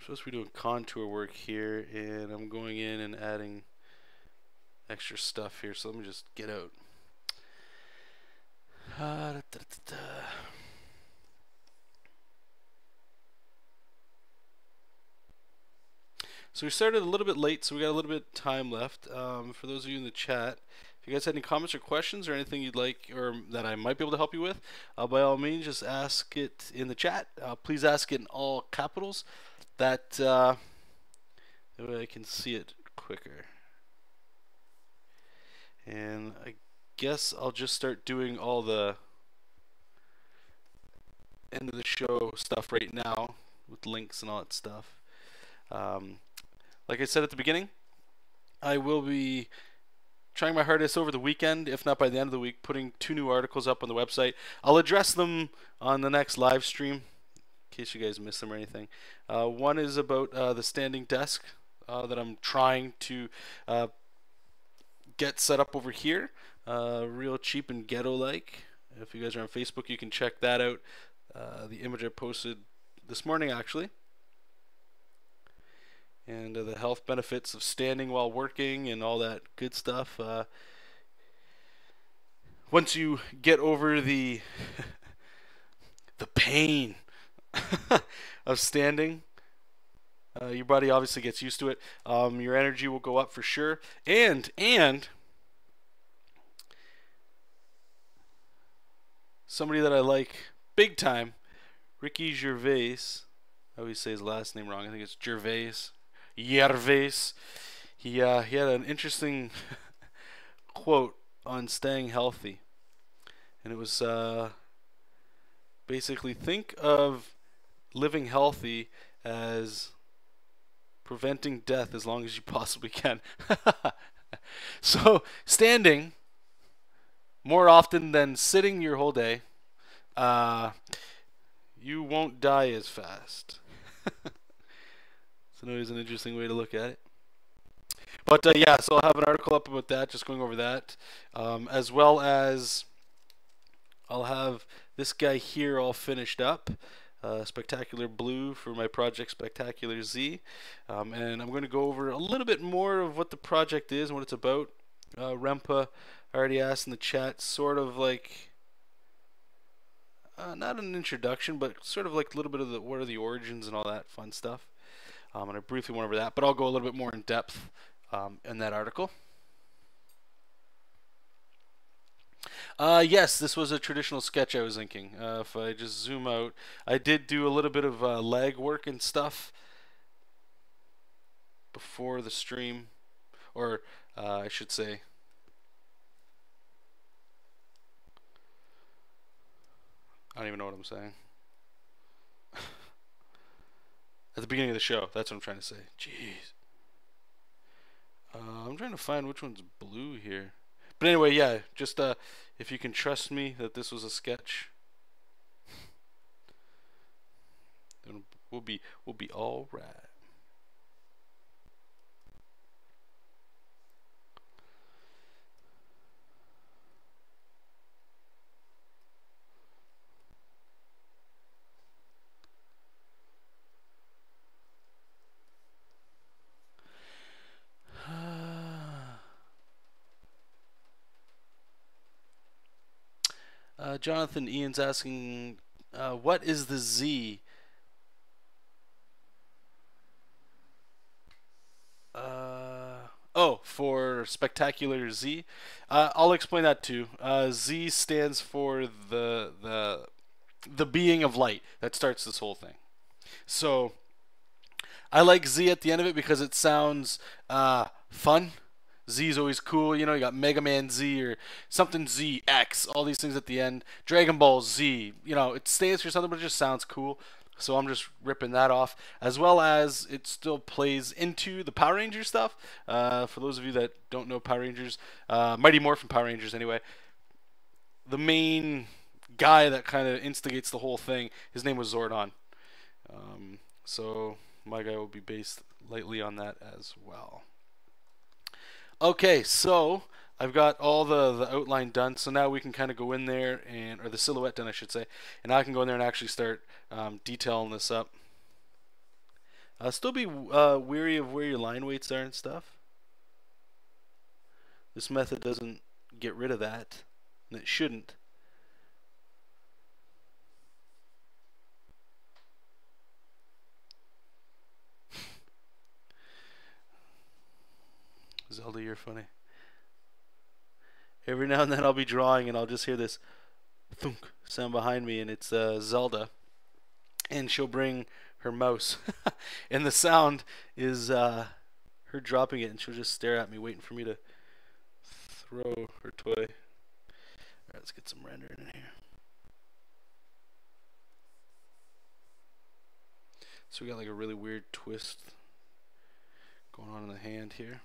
Supposed to be doing contour work here and I'm going in and adding extra stuff here so let me just get out uh, da, da, da, So we started a little bit late, so we got a little bit of time left. Um, for those of you in the chat, if you guys had any comments or questions or anything you'd like or that I might be able to help you with, uh, by all means, just ask it in the chat. Uh, please ask it in all capitals. That uh, I can see it quicker. And I guess I'll just start doing all the end of the show stuff right now with links and all that stuff. Um, like I said at the beginning, I will be trying my hardest over the weekend, if not by the end of the week, putting two new articles up on the website. I'll address them on the next live stream, case you guys miss them or anything. Uh, one is about uh, the standing desk uh, that I'm trying to uh, get set up over here, uh, real cheap and ghetto-like. If you guys are on Facebook, you can check that out. The image I posted this morning, actually and the health benefits of standing while working and all that good stuff. Once you get over the the pain of standing, uh, your body obviously gets used to it. Um, your energy will go up for sure, and and somebody that I like big time, Ricky Gervais. I always say his last name wrong. I think it's Gervais Gervais. He uh, he had an interesting quote on staying healthy, and it was uh, basically think of living healthy as preventing death as long as you possibly can. so standing more often than sitting your whole day, uh, you won't die as fast. So always an interesting way to look at it. But uh, yeah, so I'll have an article up about that, just going over that, um, as well as I'll have this guy here all finished up. Uh, Spectacular Blue for my project Spectacular Z. Um, and I'm going to go over a little bit more of what the project is and what it's about. Uh, Rempa already asked in the chat, sort of like, uh, not an introduction, but sort of like a little bit of the what are the origins and all that fun stuff. Um, and I briefly went over that, but I'll go a little bit more in depth um, in that article. Uh, yes, this was a traditional sketch I was inking. Uh, if I just zoom out, I did do a little bit of uh, leg work and stuff before the stream, or uh, I should say, I don't even know what I'm saying. At the beginning of the show. That's what I'm trying to say. Jeez. Uh, I'm trying to find which one's blue here. But anyway, yeah, just uh, if you can trust me that this was a sketch, then we'll be we'll be all right. Uh, Jonathan Ian's asking, uh, what is the Z? Uh, oh, for Spectacular Z. Uh, I'll explain that too. Uh, Z stands for the the the being of light that starts this whole thing. So I like Z at the end of it because it sounds uh, fun. Z is always cool. You know, you got Mega Man Z or something Z, X, all these things at the end. Dragon Ball Z, you know, it stands for something, but it just sounds cool. So I'm just ripping that off, as well as it still plays into the Power Ranger stuff. Uh, for those of you that don't know Power Rangers, uh, Mighty Morphin Power Rangers anyway, the main guy that kind of instigates the whole thing, his name was Zordon. Um, so my guy will be based lightly on that as well. Okay, so I've got all the, the outline done, so now we can kind of go in there, and or the silhouette done, I should say, and I can go in there and actually start um, detailing this up. Uh, still be uh, weary of where your line weights are and stuff. This method doesn't get rid of that, and it shouldn't. Zelda, you're funny. Every now and then I'll be drawing and I'll just hear this thunk sound behind me, and it's uh, Zelda. And she'll bring her mouse, and the sound is uh, her dropping it, and she'll just stare at me, waiting for me to throw her toy. Let's get some rendering in here. So we got like a really weird twist going on in the hand here.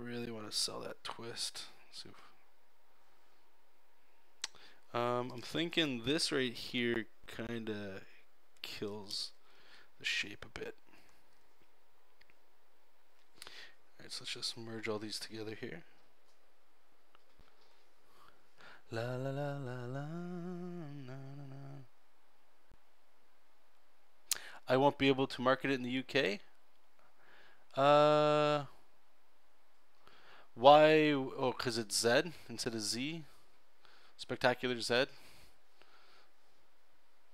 Really want to sell that twist. Um, I'm thinking this right here kind of kills the shape a bit. Alright, so let's just merge all these together here. La la la la la na, na, na. I won't be able to market it in the UK. Uh, why? Oh, because it's Z instead of Z. Spectacular Z.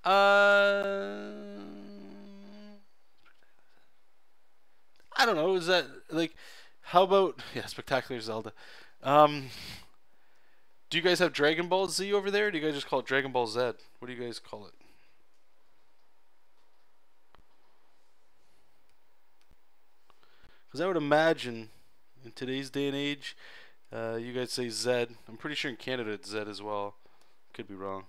Uh, I don't know. Is that like? How about yeah, Spectacular Zelda? Um, do you guys have Dragon Ball Z over there? do you guys just call it Dragon Ball Z? What do you guys call it? Because I would imagine in today's day and age, uh, you guys say Z. I'm pretty sure in Canada it's Z as well. Could be wrong.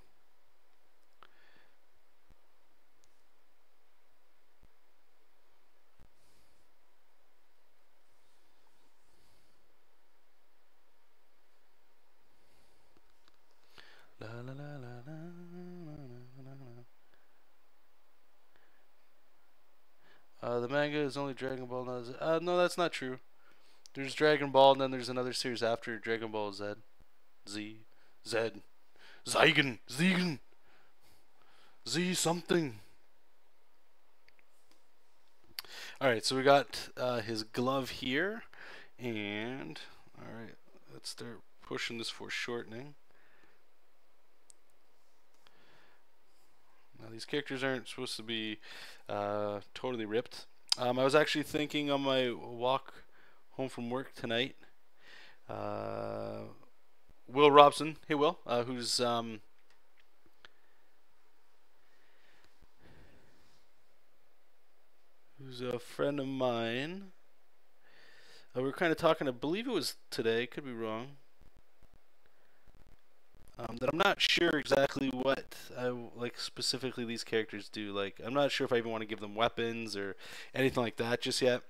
Uh, the manga is only Dragon Ball. Not. Uh, no, that's not true. There's Dragon Ball, and then there's another series after Dragon Ball Z. Z. Z. Zygon. Zygon. Z something. Alright, so we got uh, his glove here. And, alright, let's start pushing this for shortening. Now these characters aren't supposed to be uh, totally ripped. Um, I was actually thinking on my walk home from work tonight. Uh, Will Robson, hey Will, uh, who's um, who's a friend of mine. Uh, we were kind of talking. I believe it was today. Could be wrong um, that I'm not sure exactly what I, like specifically these characters do. Like I'm not sure if I even want to give them weapons or anything like that just yet.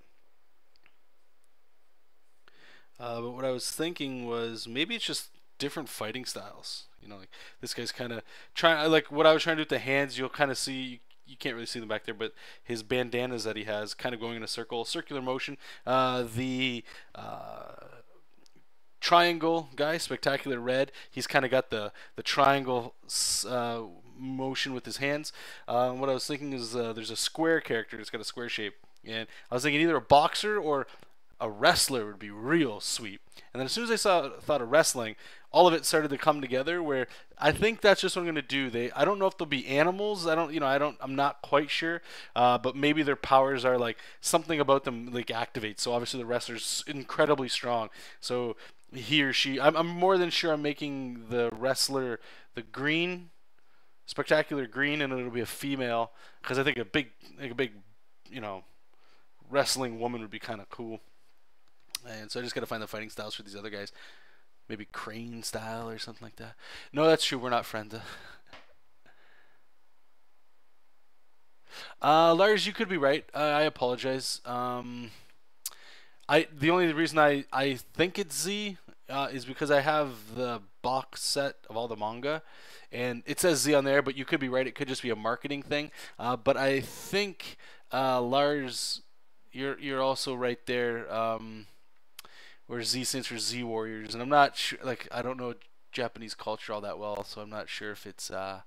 Uh, but what I was thinking was maybe it's just different fighting styles. You know, like this guy's kind of trying. Like what I was trying to do with the hands, you'll kind of see. You can't really see them back there, but his bandanas that he has, kind of going in a circle, circular motion. Uh, the uh, triangle guy, Spectacular Red. He's kind of got the the triangle uh, motion with his hands. Uh, what I was thinking is uh, there's a square character. It's got a square shape, and I was thinking either a boxer or a wrestler would be real sweet. And then as soon as I saw thought of wrestling, all of it started to come together. Where I think that's just what I'm gonna do. They I don't know if they'll be animals. I don't you know I don't I'm not quite sure. Uh, but maybe their powers are like something about them like activates. So obviously the wrestler's incredibly strong. So he or she. I'm, I'm more than sure I'm making the wrestler the green, spectacular green, and it'll be a female because I think a big, like a big, you know, wrestling woman would be kind of cool. And so I just got to find the fighting styles for these other guys. Maybe crane style or something like that. No, that's true. We're not friends. uh, Lars, you could be right. Uh, I apologize. Um, I the only reason I I think it's Z uh, is because I have the box set of all the manga, and it says Z on there, but you could be right. It could just be a marketing thing. Uh, but I think uh, Lars, you're you're also right there. Um, where Z stands for Z Warriors, and I'm not sure. Like I don't know Japanese culture all that well, so I'm not sure if it's uh,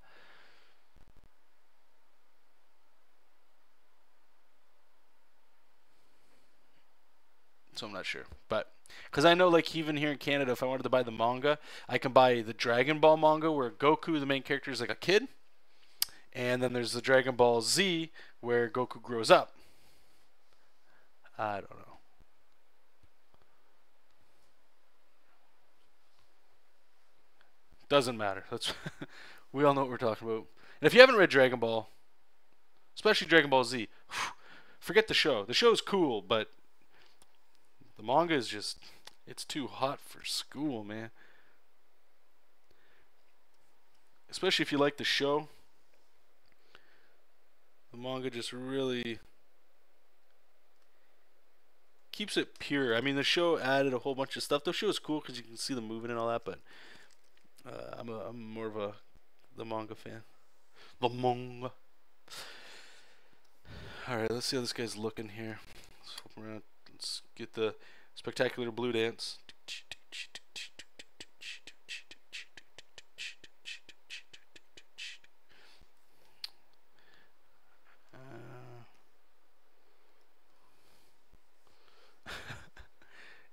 so I'm not sure. But because I know, like even here in Canada, if I wanted to buy the manga, I can buy the Dragon Ball manga where Goku, the main character, is like a kid, and then there's the Dragon Ball Z where Goku grows up. I don't know. Doesn't matter. That's we all know what we're talking about. And if you haven't read Dragon Ball, especially Dragon Ball Z, forget the show. The show's cool, but the manga is just it's too hot for school, man. Especially if you like the show. The manga just really keeps it pure. I mean, the show added a whole bunch of stuff. The show is cool because you can see the movement and all that, but uh, I'm a, I'm more of a the manga fan. The manga. All right, let's see how this guy's looking here. Let's, flip around. let's get the spectacular blue dance.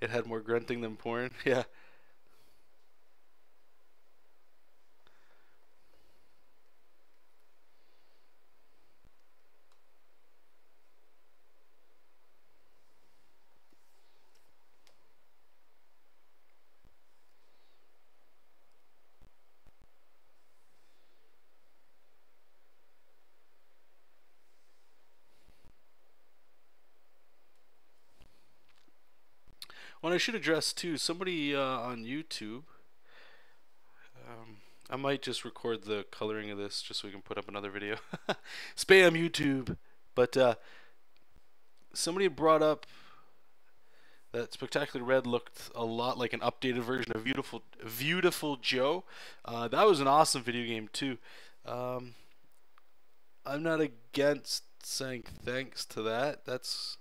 It had more grunting than porn. Yeah. Should address too, somebody uh, on YouTube. Um, I might just record the coloring of this just so we can put up another video. Spam YouTube, but uh, somebody brought up that Spectacular Red looked a lot like an updated version of Viewtiful Viewtiful Joe. Uh, that was an awesome video game too. Um, I'm not against saying thanks to that. That's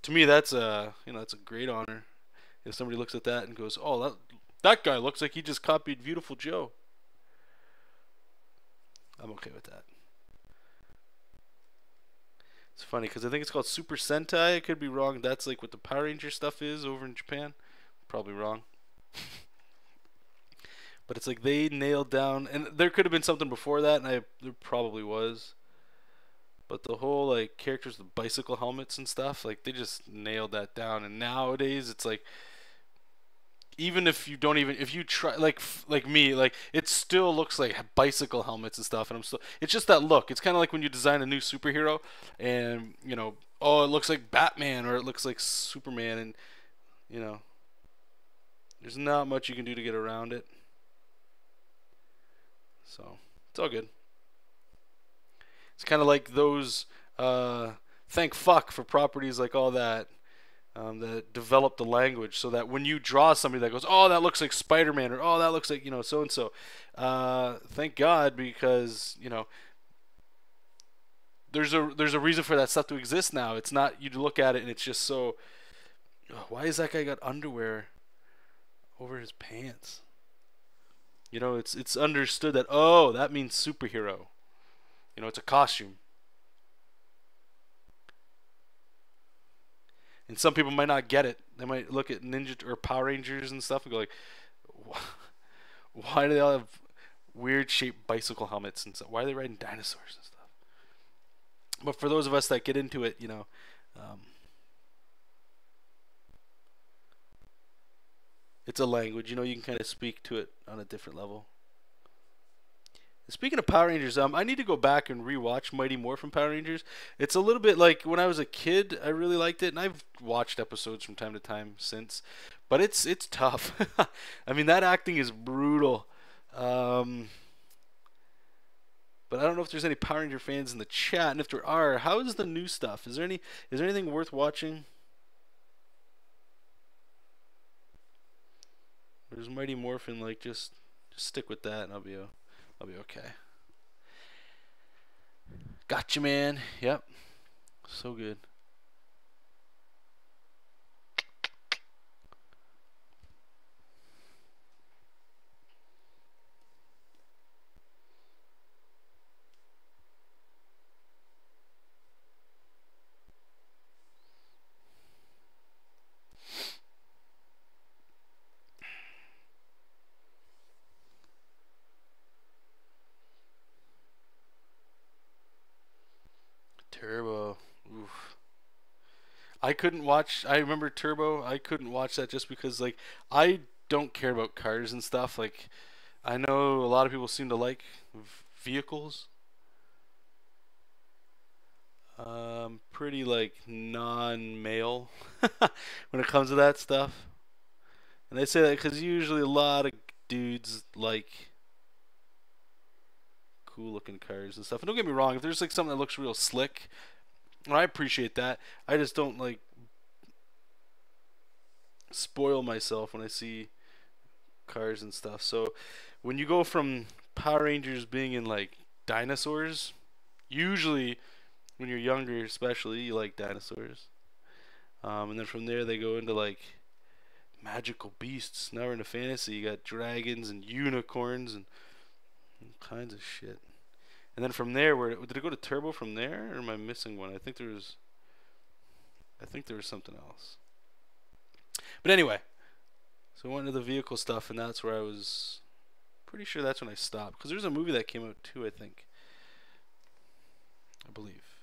to me, that's a you know that's a great honor. If somebody looks at that and goes, "Oh, that that guy looks like he just copied Viewtiful Joe," I'm okay with that. It's funny because I think it's called Super Sentai. I could be wrong. That's like what the Power Ranger stuff is over in Japan. Probably wrong. but it's like they nailed down, and there could have been something before that, and I there probably was. But the whole like characters with bicycle helmets and stuff, like they just nailed that down. And nowadays, it's like even if you don't even if you try like like me like it still looks like bicycle helmets and stuff and i'm still it's just that look. It's kind of like when you design a new superhero and you know oh it looks like batman or it looks like superman and you know there's not much you can do to get around it. So it's all good. It's kind of like those. Uh, thank fuck for properties like all that um, that develop the language, so that when you draw somebody that goes, "Oh, that looks like Spider-Man," or "Oh, that looks like you know so and so," thank God because you know there's a there's a reason for that stuff to exist now. It's not you look at it and it's just so. Oh, why is that guy got underwear over his pants? You know, it's it's understood that oh, that means superhero. You know, it's a costume. And some people might not get it. They might look at Ninja or Power Rangers and stuff and go like, "Why do they all have weird shaped bicycle helmets and stuff? Why are they riding dinosaurs and stuff?" But for those of us that get into it, you know, um, it's a language. You know, you can kind of speak to it on a different level. Speaking of Power Rangers, um, I need to go back and rewatch Mighty Morphin Power Rangers. It's a little bit like when I was a kid, I really liked it, and I've watched episodes from time to time since. But it's it's tough. I mean, that acting is brutal. Um, but I don't know if there's any Power Ranger fans in the chat, and if there are, how is the new stuff? Is there any is there anything worth watching? There's Mighty Morphin like just just stick with that, and I'll be a I'll be okay. Gotcha, man. Yep. So good. I couldn't watch. I remember Turbo. I couldn't watch that just because like I don't care about cars and stuff. Like I know a lot of people seem to like vehicles. Um, pretty like non-male when it comes to that stuff. And they say that because usually a lot of dudes like cool looking cars and stuff. And don't get me wrong, if there's like something that looks real slick, I appreciate that. I just don't like spoil myself when I see cars and stuff. So when you go from Power Rangers being in like dinosaurs, usually when you're younger, especially you like dinosaurs. Um, and then from there they go into like magical beasts. Now we're into fantasy. You got dragons and unicorns and all kinds of shit. And then from there, where did it go to turbo from there, or am I missing one? I think there was. I think there was something else. But anyway, so I went into the vehicle stuff, and that's where I was pretty sure that's when I stopped. Because there's a movie that came out too, I think. I believe.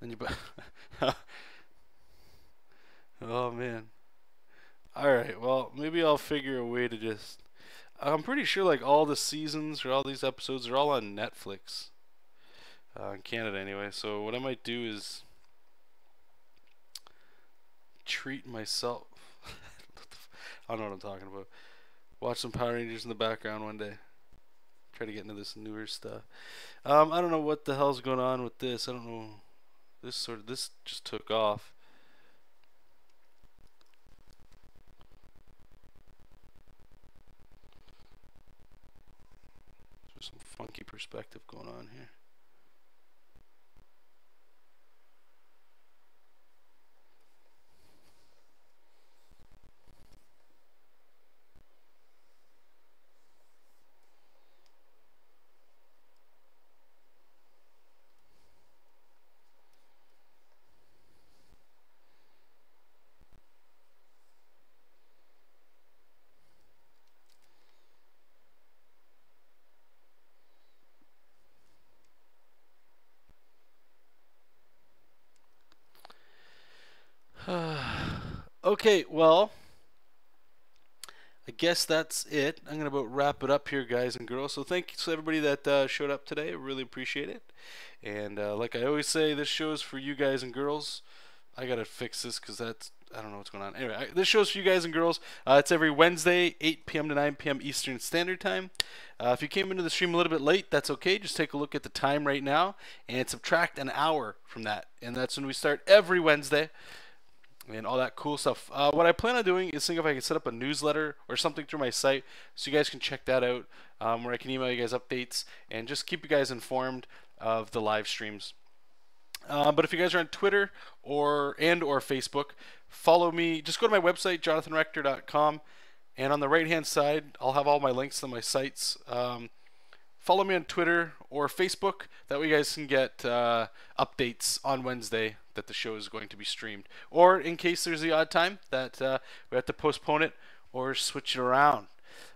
then you Oh man. Alright, well, maybe I'll figure a way to just I'm pretty sure like all the seasons or all these episodes are all on Netflix. Uh, in Canada anyway. So what I might do is treat myself. I don't know what I'm talking about. Watch some Power Rangers in the background one day. Try to get into this newer stuff. Um, I don't know what the hell's going on with this. I don't know. This sort of this just took off. There's some funky perspective going on here. Okay, well, I guess that's it. I'm going to about wrap it up here, guys and girls. So thanks to everybody that uh, showed up today. I really appreciate it. And uh, like I always say, this show is for you guys and girls. I got to fix this because that's I don't know what's going on. Anyway, I, this show's for you guys and girls. Uh, it's every Wednesday, 8 p.m. to 9 p.m. Eastern Standard Time. Uh, if you came into the stream a little bit late, that's okay. Just take a look at the time right now and subtract an hour from that. And that's when we start every Wednesday and all that cool stuff. Uh, what I plan on doing is seeing if I can set up a newsletter or something through my site so you guys can check that out um, where I can email you guys updates and just keep you guys informed of the live streams. Uh, but if you guys are on Twitter or and or Facebook, follow me. Just go to my website, jonathanrector.com, and on the right hand side, I'll have all my links to my sites. Um, follow me on Twitter or Facebook. That way, you guys can get uh, updates on Wednesday that the show is going to be streamed. Or in case there's the odd time that uh, we have to postpone it or switch it around.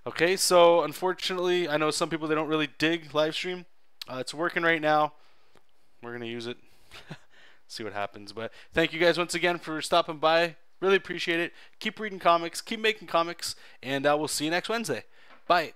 Okay, so unfortunately, I know some people they don't really dig live stream. Uh, it's working right now. We're gonna use it. See what happens. But thank you guys once again for stopping by. Really appreciate it. Keep reading comics. Keep making comics, and uh, we'll see you next Wednesday. Bye.